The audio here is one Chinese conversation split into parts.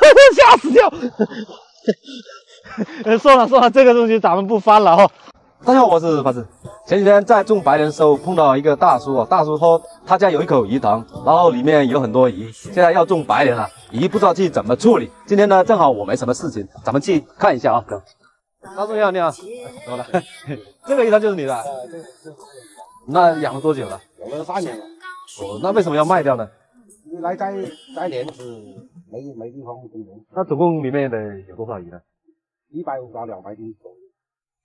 吓死掉！呃，算了算了，这个东西咱们不翻了哈。大家好，我是法子。前几天在种白莲的时候碰到一个大叔啊，大叔说他家有一口鱼塘，然后里面有很多鱼，现在要种白莲了，鱼不知道去怎么处理。今天呢，正好我没什么事情，咱们去看一下啊。哥，大叔你好，你好，怎么了？这个鱼塘就是你的？那养了多久了？养了三年了。哦，那为什么要卖掉呢？来摘摘莲子，没没地方。那总共里面得有多少鱼呢？一百五到两百斤左右。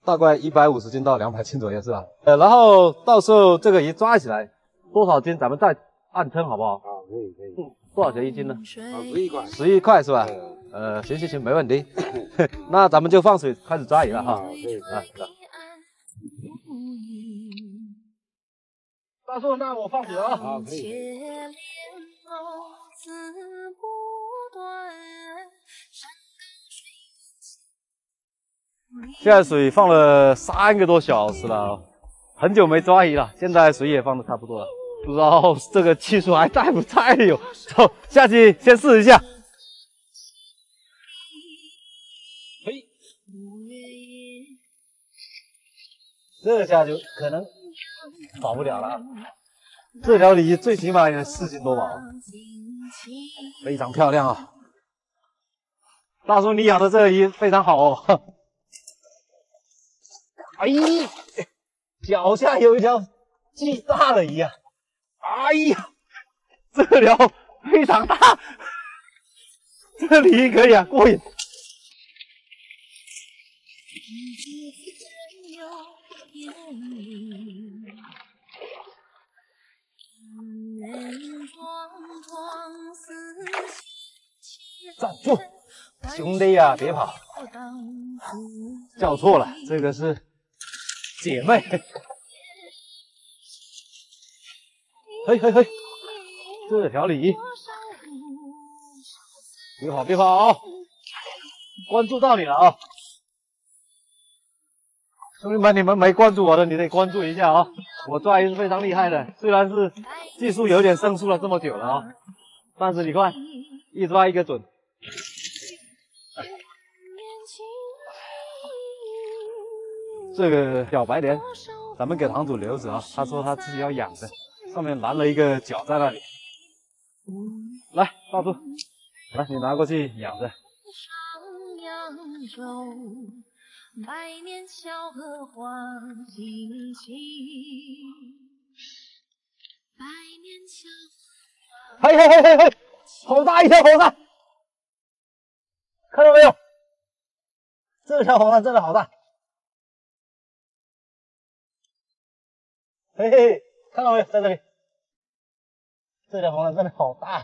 大概一百五十斤到两百斤左右是吧？呃，然后到时候这个鱼抓起来多少斤，咱们再按称好不好？啊，可以可以。多少钱一斤呢？啊，十一块。十一块是吧？呃，行行行，没问题。那咱们就放水开始抓鱼了哈。可以啊。大叔，那我放水了啊。啊，可以。现在水放了三个多小时了，很久没抓鱼了。现在水也放的差不多了，不知道这个技术还在不在哟？走，下去先试一下。嘿，这下就可能跑不了了。这条鲤鱼最起码也四斤多吧，非常漂亮啊！大叔，你养的这个鱼非常好哦。哎，脚下有一条巨大的鱼啊！哎呀，这条非常大，这鲤鱼可以啊，过瘾。站住，兄弟呀，别跑！叫错了，这个是。姐妹，嘿嘿嘿，这条鲤鱼，别跑别跑啊，关注到你了啊！兄弟们，你们没关注我的，你得关注一下啊！我抓鱼是非常厉害的，虽然是技术有点生疏了这么久了啊，但是你看，一抓一个准。这个小白莲，咱们给堂主留着啊。他说他自己要养的，上面拦了一个脚在那里。来，大叔，来你拿过去养着。嘿嘿嘿嘿嘿，好大一条红鳝，看到没有？这条黄鳝真的好大。嘿嘿，看到没有，在这里，这条黄鳝真的好大，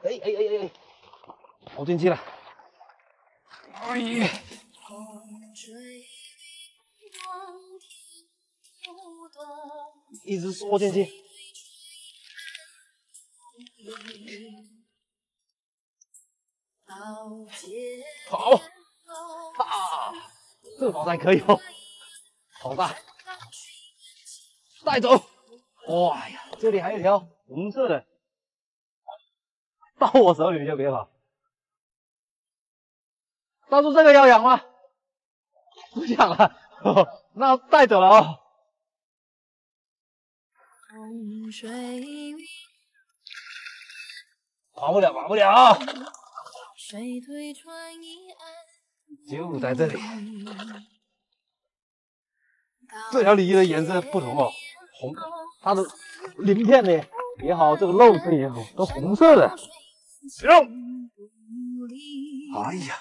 哎哎哎哎，跑进去了，哎呀，一直缩进去，好，啊，这个宝鳝可以哦。好大，带走！哇呀，这里还有一条红色的，到我手里就别跑。大叔，这个要养吗？不养了，那带走了啊。跑不了，跑不了，就在这里。这条鲤鱼的颜色不同哦，红，它的鳞片呢也好，这个肉质也好，都红色的。行，哎呀，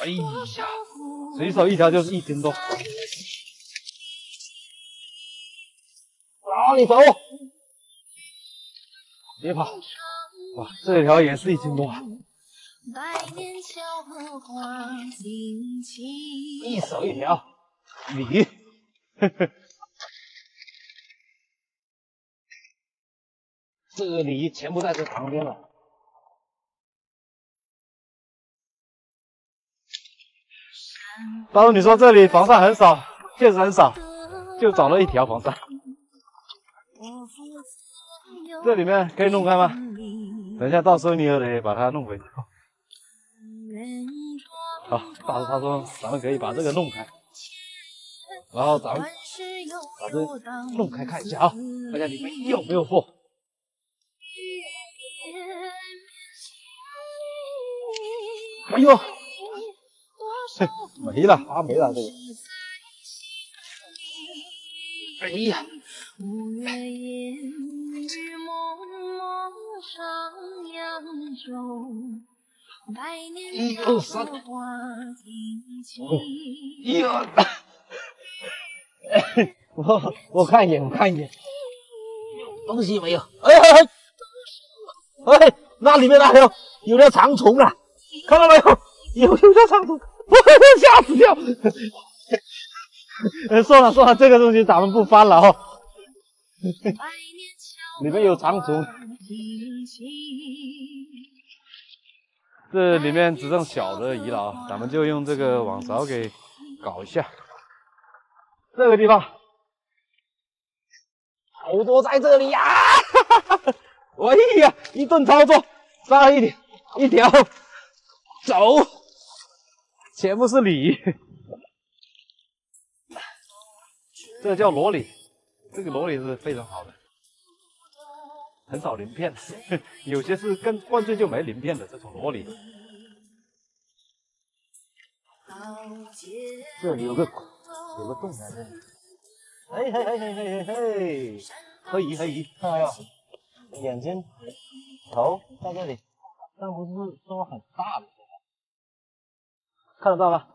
哎呀，随手一条就是一斤多。走？别跑！哇，这条也是一斤多。一手一条鲤，这个鲤全部在这旁边了。大叔，你说这里防晒很少，确实很少。就找了一条黄鳝。这里面可以弄开吗？等一下，到时候你也得把它弄回去。好，大叔他说咱们可以把这个弄开，然后咱们把这弄开看一下啊，看一下里面有没有货。哎呦，没了，啊没了这个。哎呀！一二三，一二，我我看一眼，我看一眼，有东西没有？哎哎哎，那里面那条有条长虫啊，看到没有？有有条长虫，吓死掉！算了算了，这个东西咱们不翻了哦。里面有长虫，这里面只剩小的鱼了啊，咱们就用这个网勺给搞一下。这个地方好多在这里呀！哎呀，一顿操作，杀了一一条，走，全部是鲤鱼。这叫螺鲤，这个螺鲤是非常好的，很少鳞片，有些是跟干脆就没鳞片的这种螺鲤。这里有个有个洞在这里，嘿嘿嘿嘿嘿嘿嘿，黑鱼黑鱼，看到没有？眼睛头在这里，但不是说很大的，看得到吗？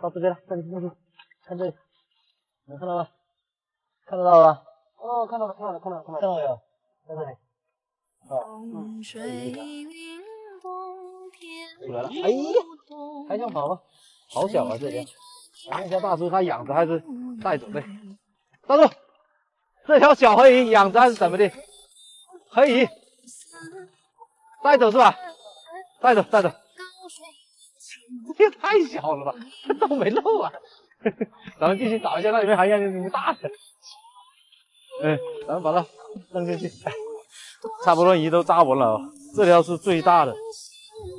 到这边了，这里这里，看这里，能看到吗？看得到吗？哦，看到了，看到了，看到了，看到了，没有？在这里。哦，嗯，出来了。哎呀，还想跑吗？好小啊，这边。问一下大叔，他养着还是带走的？大叔，这条小黑鱼养着还是怎么的？黑鱼，带走是吧？带走，带走。这 也太小了吧，这 都没漏啊。咱们继续找一下，那里面还有没有大的？哎，咱们把它扔进去，差不多鱼都扎稳了。这条是最大的，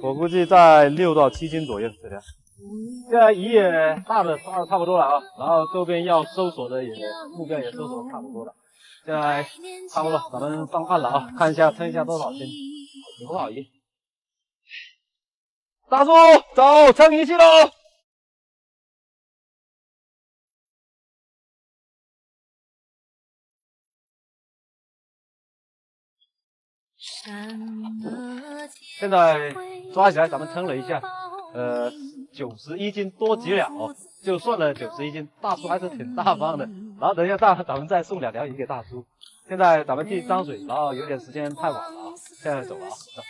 我估计在六到七斤左右。这条，现在鱼也大的抓的差不多了啊，然后周边要搜索的也目标也搜索差不多了，现在差不多，咱们上岸了啊，看一下称一下多少斤，有多少鱼？大叔，走，称鱼去喽！现在抓起来，咱们称了一下，呃，九十一斤多几两哦，就算了九十一斤，大叔还是挺大方的。然后等一下，大咱们再送两条鱼给大叔。现在咱们去张水，然后有点时间太晚了啊，现在走了啊。走